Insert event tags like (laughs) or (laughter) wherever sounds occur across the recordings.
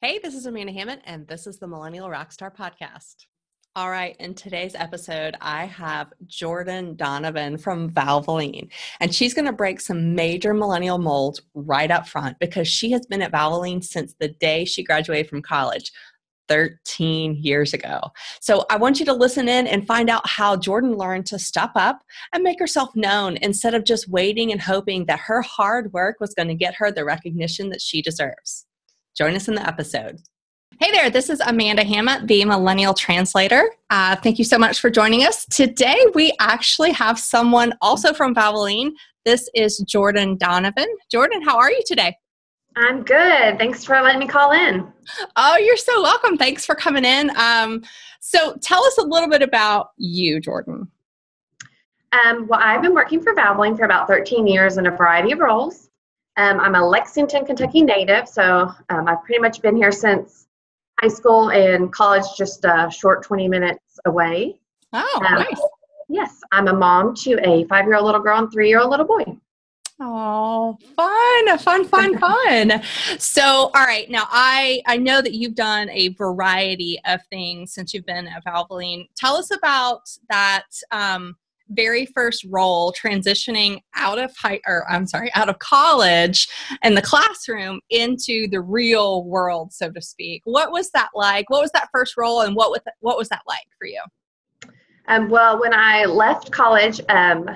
Hey, this is Amanda Hammett, and this is the Millennial Rockstar Podcast. All right, in today's episode, I have Jordan Donovan from Valvoline, and she's going to break some major millennial molds right up front because she has been at Valvoline since the day she graduated from college. 13 years ago. So I want you to listen in and find out how Jordan learned to step up and make herself known instead of just waiting and hoping that her hard work was going to get her the recognition that she deserves. Join us in the episode. Hey there, this is Amanda Hammett, the Millennial Translator. Uh, thank you so much for joining us. Today, we actually have someone also from Valvoline. This is Jordan Donovan. Jordan, how are you today? I'm good. Thanks for letting me call in. Oh, you're so welcome. Thanks for coming in. Um, so, tell us a little bit about you, Jordan. Um, well, I've been working for Valvoline for about 13 years in a variety of roles. Um, I'm a Lexington, Kentucky native, so um, I've pretty much been here since high school and college, just a short 20 minutes away. Oh, um, nice. Yes, I'm a mom to a five year old little girl and three year old little boy. Oh, fun, fun, fun, (laughs) fun. so, all right. Now, I, I know that you've done a variety of things since you've been at Valvoline. Tell us about that. Um, very first role transitioning out of high or I'm sorry, out of college and the classroom into the real world, so to speak. What was that like? What was that first role and what was that, what was that like for you? Um, well, when I left college, um,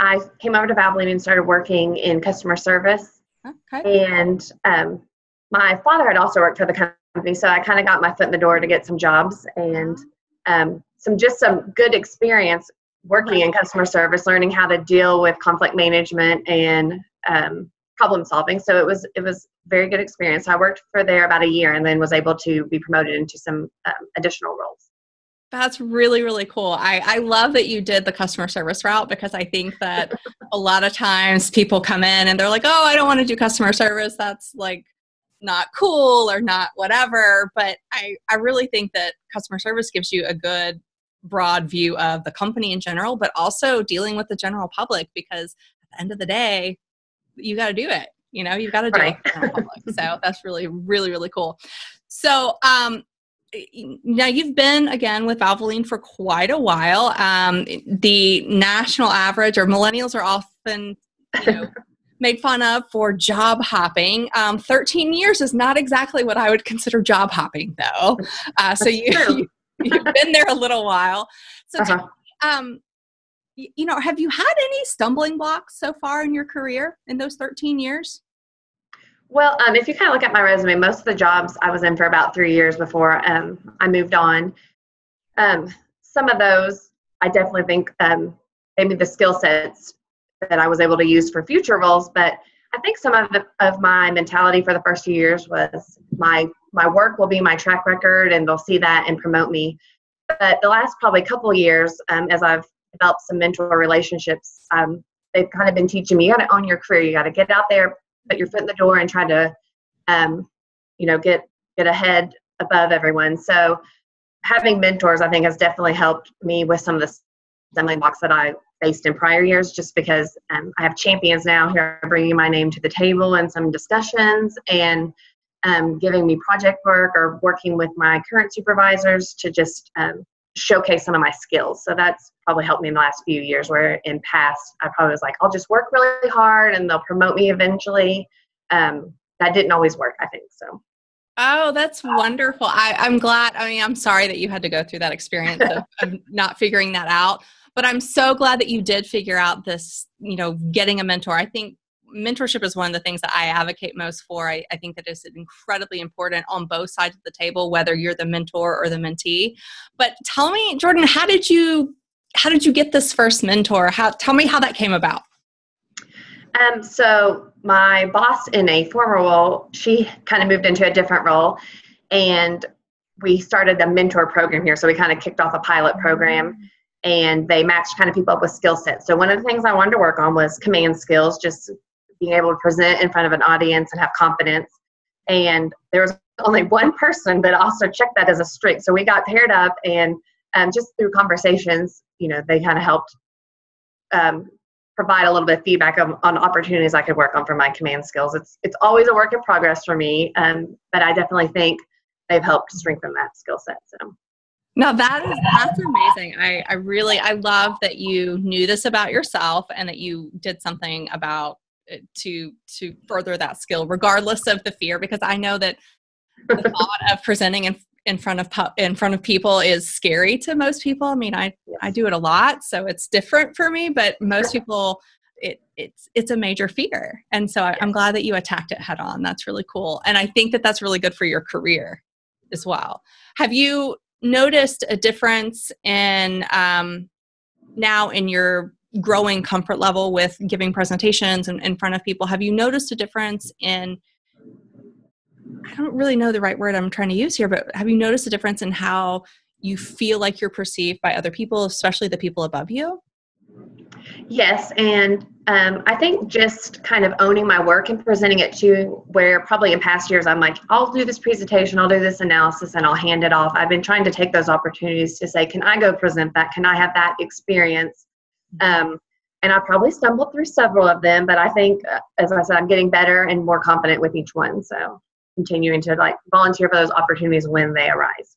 I came over to Valvoline and started working in customer service. Okay. And um, my father had also worked for the company, so I kind of got my foot in the door to get some jobs and um, some just some good experience working in customer service, learning how to deal with conflict management and um, problem solving. So it was it was very good experience. I worked for there about a year and then was able to be promoted into some um, additional roles. That's really, really cool. I, I love that you did the customer service route because I think that (laughs) a lot of times people come in and they're like, oh, I don't want to do customer service. That's like not cool or not whatever. But I, I really think that customer service gives you a good broad view of the company in general, but also dealing with the general public because at the end of the day, you got to do it. You know, you've got to do right. it. so that's really, really, really cool. So, um, now you've been again with Valvoline for quite a while. Um, the national average or millennials are often you know, (laughs) made fun of for job hopping. Um, 13 years is not exactly what I would consider job hopping, though. Uh, so you, (laughs) You've been there a little while. So, uh-huh. um, you know, have you had any stumbling blocks so far in your career in those 13 years? Well, um, if you kind of look at my resume, most of the jobs I was in for about three years before um, I moved on. Um, some of those I definitely think um, maybe the skill sets that I was able to use for future roles, but I think some of, the, of my mentality for the first few years was my my work will be my track record and they'll see that and promote me. But the last probably couple years, um, as I've developed some mentor relationships, um, they've kind of been teaching me you got to own your career. You got to get out there, put your foot in the door, and try to, um, you know, get get ahead above everyone. So having mentors, I think, has definitely helped me with some of the stumbling blocks that I faced in prior years. Just because um, I have champions now here, bringing my name to the table in some discussions and um, giving me project work or working with my current supervisors to just um, showcase some of my skills. So that's probably helped me in the last few years. Where in past, I probably was like, I'll just work really hard and they'll promote me eventually. Um, that didn't always work, I think. So. Oh, that's wonderful. I, I'm glad. I mean, I'm sorry that you had to go through that experience of, (laughs) of not figuring that out, but I'm so glad that you did figure out this, you know, getting a mentor. I think mentorship is one of the things that I advocate most for. I, I think that is incredibly important on both sides of the table, whether you're the mentor or the mentee. But tell me, Jordan, how did you how did you get this first mentor? How tell me how that came about. Um, so my boss in a former role, she kind of moved into a different role, and we started a mentor program here. So we kind of kicked off a pilot program and they matched kind of people up with skill sets. So one of the things I wanted to work on was command skills, just being able to present in front of an audience and have confidence. And there was only one person that also checked that as a strength. So we got paired up, and um, just through conversations, you know, they kind of helped um, provide a little bit of feedback on, on, opportunities I could work on for my command skills. It's it's always a work in progress for me, um, but I definitely think they've helped strengthen that skill set. So. No, that is that's amazing. I, I really I love that you knew this about yourself and that you did something about to to further that skill, regardless of the fear. Because I know that the (laughs) thought of presenting in in front of pu- in front of people is scary to most people. I mean, I I do it a lot, so it's different for me. But most people, it it's it's a major fear, and so I, I'm glad that you attacked it head on. That's really cool, and I think that that's really good for your career as well. Have you noticed a difference in um, now in your growing comfort level with giving presentations in, in front of people? Have you noticed a difference in I don't really know the right word I'm trying to use here, but have you noticed a difference in how you feel like you're perceived by other people, especially the people above you? Yes, and um, I think just kind of owning my work and presenting it to where probably in past years I'm like, I'll do this presentation, I'll do this analysis, and I'll hand it off. I've been trying to take those opportunities to say, can I go present that? Can I have that experience? Um, and I probably stumbled through several of them, but I think, uh, as I said, I'm getting better and more confident with each one. So continuing to like volunteer for those opportunities when they arise.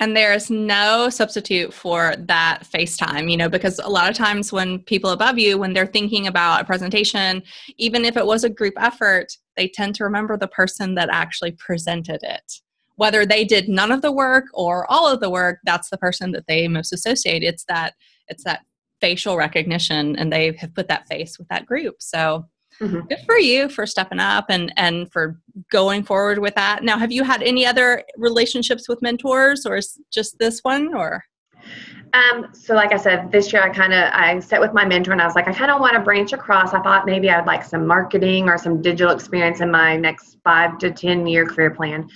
And there's no substitute for that FaceTime, you know, because a lot of times when people above you, when they're thinking about a presentation, even if it was a group effort, they tend to remember the person that actually presented it. Whether they did none of the work or all of the work, that's the person that they most associate. It's that it's that facial recognition and they have put that face with that group. So Mm-hmm. Good for you for stepping up and and for going forward with that. Now, have you had any other relationships with mentors, or just this one, or? Um, so like I said, this year I kind of I sat with my mentor and I was like, I kind of want to branch across. I thought maybe I'd like some marketing or some digital experience in my next five to ten year career plan.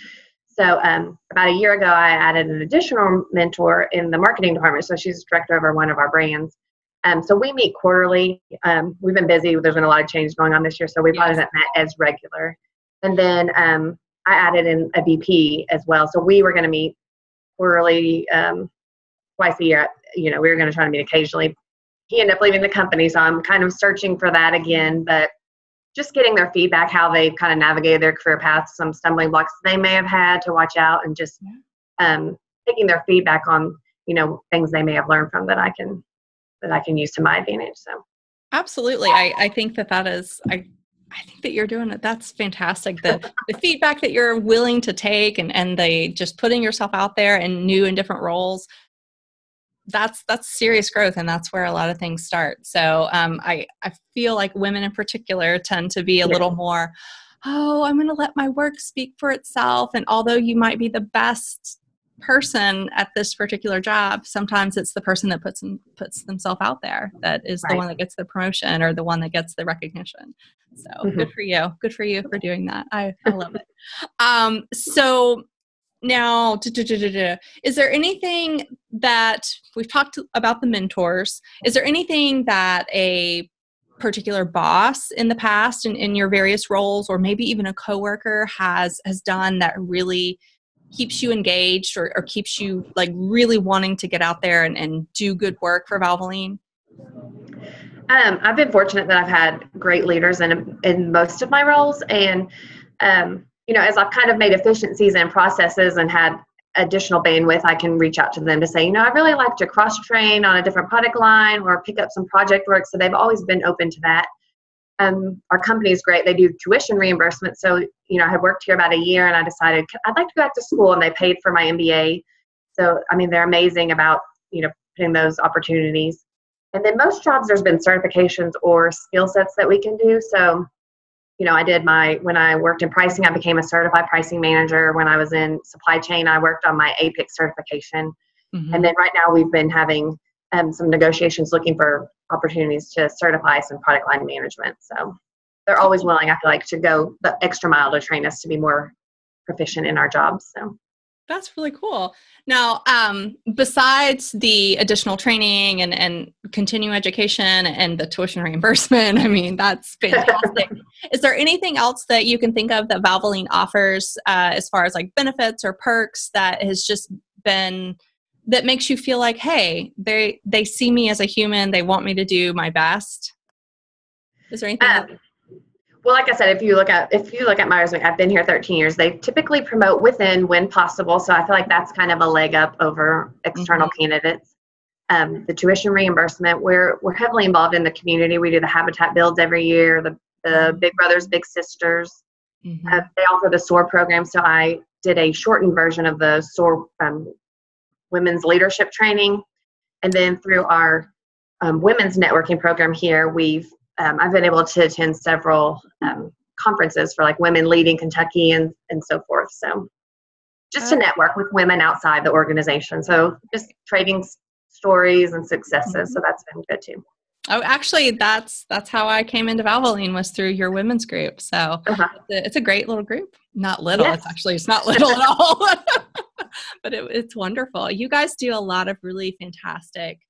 So um, about a year ago, I added an additional mentor in the marketing department. So she's director over one of our brands. Um, so we meet quarterly. Um, we've been busy. There's been a lot of change going on this year, so we probably haven't met as regular. And then um, I added in a VP as well. So we were going to meet quarterly, um, twice a year. You know, we were going to try to meet occasionally. He ended up leaving the company, so I'm kind of searching for that again. But just getting their feedback, how they've kind of navigated their career paths, some stumbling blocks they may have had to watch out, and just um, taking their feedback on you know things they may have learned from that I can that I can use to my advantage. So, absolutely, I, I think that that is I I think that you're doing it. That's fantastic. The (laughs) the feedback that you're willing to take and and the just putting yourself out there in new and different roles. That's that's serious growth, and that's where a lot of things start. So um, I I feel like women in particular tend to be a yeah. little more. Oh, I'm going to let my work speak for itself. And although you might be the best person at this particular job sometimes it's the person that puts them, puts themselves out there that is right. the one that gets the promotion or the one that gets the recognition. So mm-hmm. good for you. Good for you for doing that. I, I love it. Um, so now is there anything that we've talked about the mentors. Is there anything that a particular boss in the past in, in your various roles or maybe even a coworker has has done that really keeps you engaged or, or keeps you like really wanting to get out there and, and do good work for Valvoline? Um, I've been fortunate that I've had great leaders in in most of my roles, and um, you know, as I've kind of made efficiencies and processes and had additional bandwidth, I can reach out to them to say, you know, I really like to cross train on a different product line or pick up some project work. So they've always been open to that um, our company is great. They do tuition reimbursement. So, you know, I had worked here about a year and I decided I'd like to go back to school and they paid for my MBA. So, I mean, they're amazing about, you know, putting those opportunities. And then most jobs, there's been certifications or skill sets that we can do. So, you know, I did my, when I worked in pricing, I became a certified pricing manager. When I was in supply chain, I worked on my APICS certification. Mm-hmm. And then right now we've been having um, some negotiations looking for opportunities to certify some product line management. So they're always willing, I feel like, to go the extra mile to train us to be more proficient in our jobs. So that's really cool. Now, um, besides the additional training and, and continuing education and the tuition (laughs) reimbursement, I mean, that's (laughs) fantastic. Is there anything else that you can think of that Valvoline offers uh, as far as like benefits or perks that has just been that makes you feel like hey they they see me as a human they want me to do my best Is there anything? Um, well, like I said, if you look at if you look at my resume, I've been here 13 years. They typically promote within when possible, so I feel like that's kind of a leg up over external mm-hmm. candidates. Um, the tuition reimbursement, we're we're heavily involved in the community. We do the habitat builds every year, the the mm-hmm. Big Brothers Big Sisters. Mm-hmm. Uh, they offer the SOAR program, so I did a shortened version of the SOAR um, women's leadership training, and then through our um, women's networking program here, we've um, I've been able to attend several um, conferences for like women leading Kentucky and, and so forth. So just to network with women outside the organization. So just trading stories and successes. So that's been good too. Oh, actually, that's that's how I came into Valvoline was through your women's group. So uh-huh. it's, a, it's, a, great little group. Not little. Yes. It's actually it's not (laughs) little at all, (laughs) but it, it's wonderful. You guys do a lot of really fantastic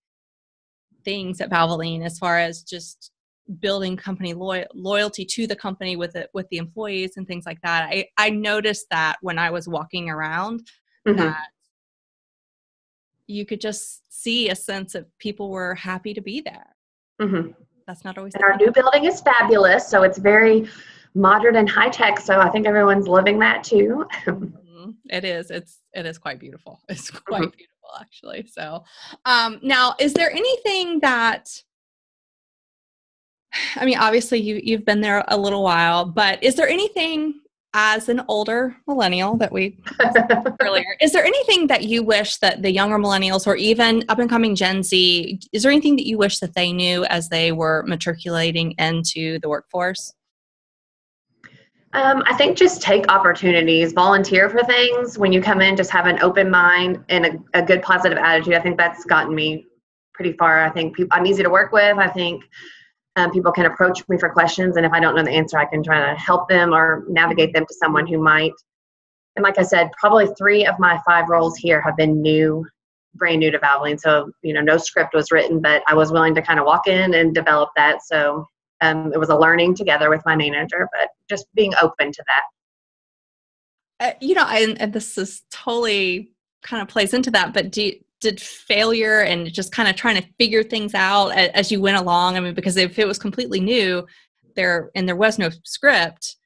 things at Valvoline as far as just building company loy- loyalty to the company with it with the employees and things like that i i noticed that when i was walking around mm-hmm. that you could just see a sense of people were happy to be there mm-hmm. that's not always our new building is fabulous so it's very modern and high tech so i think everyone's living that too mm-hmm. it is it's it is quite beautiful (laughs) it's quite mm-hmm. beautiful actually so um now is there anything that (sighs) I mean, obviously you you've been there a little while, but is there anything as an older millennial that we (laughs) earlier, is there anything that you wish that the younger millennials or even up and coming Gen Z, is there anything that you wish that they knew as they were matriculating into the workforce? Um, I think just take opportunities, volunteer for things. When you come in, just have an open mind and a, a good positive attitude. I think that's gotten me pretty far. I think people, I'm easy to work with. I think um, people can approach me for questions, and if I don't know the answer, I can try to help them or navigate them to someone who might. And like I said, probably three of my five roles here have been new, brand new to Valvoline. So you know, no script was written, but I was willing to kind of walk in and develop that. So um, it was a learning together with my manager, but just being open to that. Uh, you know, and, and this is totally kind of plays into that. But do did failure and just kind of trying to figure things out as you went along. I mean because if it was completely new there and there was no script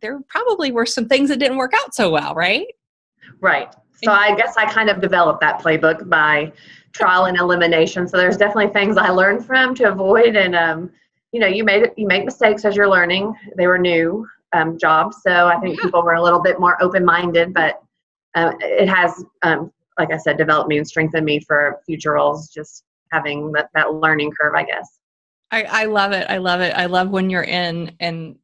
there probably were some things that didn't work out so well right? Right. So i guess i kind of developed that playbook by trial and elimination. So there's definitely things i learned from to avoid. And um, you know you made you make mistakes as you're learning. They were new um, jobs. So i think people were a little bit more open-minded but uh, it has um, like I said, developed me and strengthened me for future roles, just having that, that learning curve, I guess. I, I love it. I love it. I love when you're in and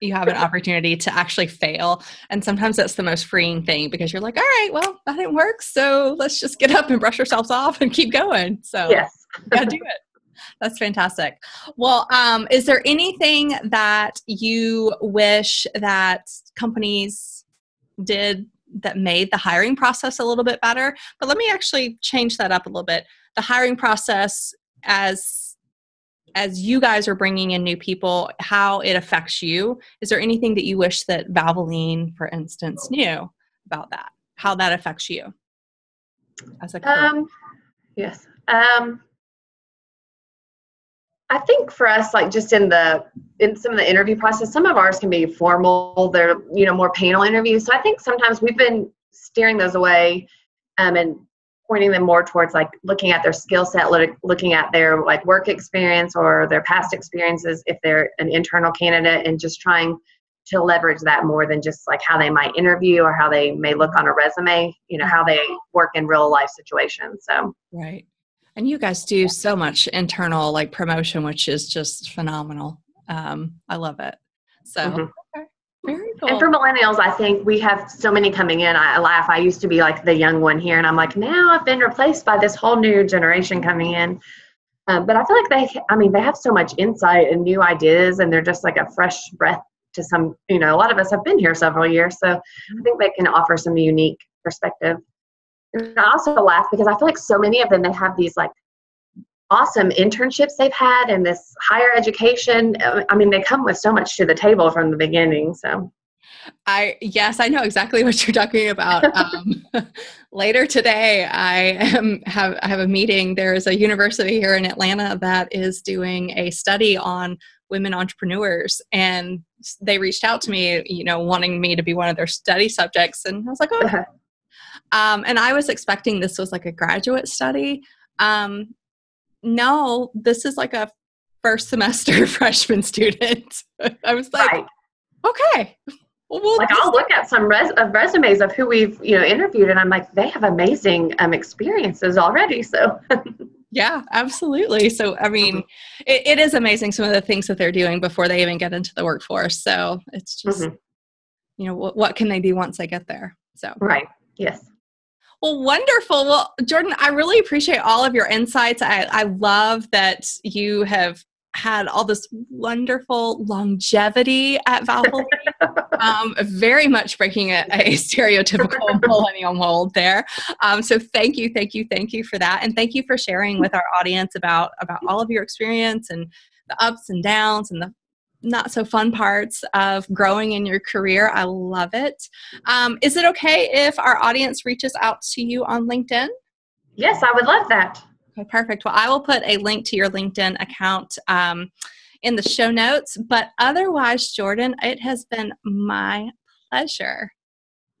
you have an (laughs) opportunity to actually fail. And sometimes that's the most freeing thing because you're like, all right, well, that didn't work. So let's just get up and brush ourselves off and keep going. So yes, gotta do it. That's fantastic. Well, um, is there anything that you wish that companies did that made the hiring process a little bit better. But let me actually change that up a little bit. The hiring process as as you guys are bringing in new people, how it affects you. Is there anything that you wish that Valvoline, for instance, knew about that? How that affects you as a um, yes. Um, I think for us, like just in the in some of the interview process, some of ours can be formal. They're you know more panel interviews. So I think sometimes we've been steering those away, um, and pointing them more towards like looking at their skill set, looking at their like work experience or their past experiences if they're an internal candidate, and just trying to leverage that more than just like how they might interview or how they may look on a resume. You know how they work in real life situations. So right. And you guys do so much internal like promotion, which is just phenomenal. Um, I love it. So mm-hmm. okay. Very cool. And for millennials, I think we have so many coming in. I laugh. I used to be like the young one here, and I'm like, now I've been replaced by this whole new generation coming in. Um, but I feel like they, I mean, they have so much insight and new ideas, and they're just like a fresh breath to some, you know, a lot of us have been here several years. So I think they can offer some unique perspective. And I also laugh because I feel like so many of them they have these like awesome internships they've had and this higher education. I mean, they come with so much to the table from the beginning. So. I yes, I know exactly what you're talking about. (laughs) Um, (laughs) later today, I am have I have a meeting. There is a university here in Atlanta that is doing a study on women entrepreneurs and they reached out to me you know wanting me to be one of their study subjects and i was like oh uh-huh. Um, and i was expecting this was like a graduate study um, no this is like a first semester (laughs) freshman student (laughs) i was like right. okay well, like I'll look at some res- of resumes of who we've you know interviewed, and I'm like, they have amazing um, experiences already. So (laughs) Yeah, absolutely. So, I mean, mm-hmm. it, it is amazing some of the things that they're doing before they even get into the workforce. So, it's just, mm-hmm. you know, what, what can they be once they get there? So, right. Yes. Well, wonderful. Well, Jordan, I really appreciate all of your insights. I, I love that you have had all this wonderful longevity at Valvoline. (laughs) um, very much breaking a, a stereotypical (laughs) millennial mold there. Um, so thank you, thank you, thank you for that, and thank you for sharing with our audience about about all of your experience and the ups and downs and the not so fun parts of growing in your career. I love it. Um, is it okay if our audience reaches out to you on LinkedIn? Yes, I would love that. Okay, perfect. Well, I will put a link to your LinkedIn account um, in the show notes. But otherwise, Jordan, it has been my pleasure.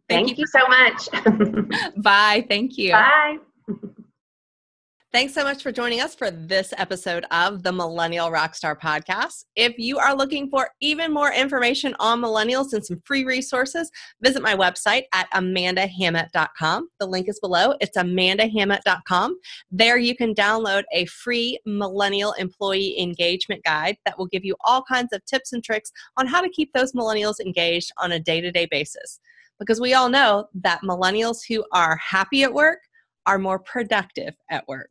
Thank, Thank you, you so much. (laughs) Bye. Thank you. Bye. (laughs) Thanks so much for joining us for this episode of the Millennial Rockstar Podcast. If you are looking for even more information on millennials and some free resources, visit my website at amandahammett.com. The link is below. It's amandahammett.com. There you can download a free millennial employee engagement guide that will give you all kinds of tips and tricks on how to keep those millennials engaged on a day to day basis. Because we all know that millennials who are happy at work are more productive at work.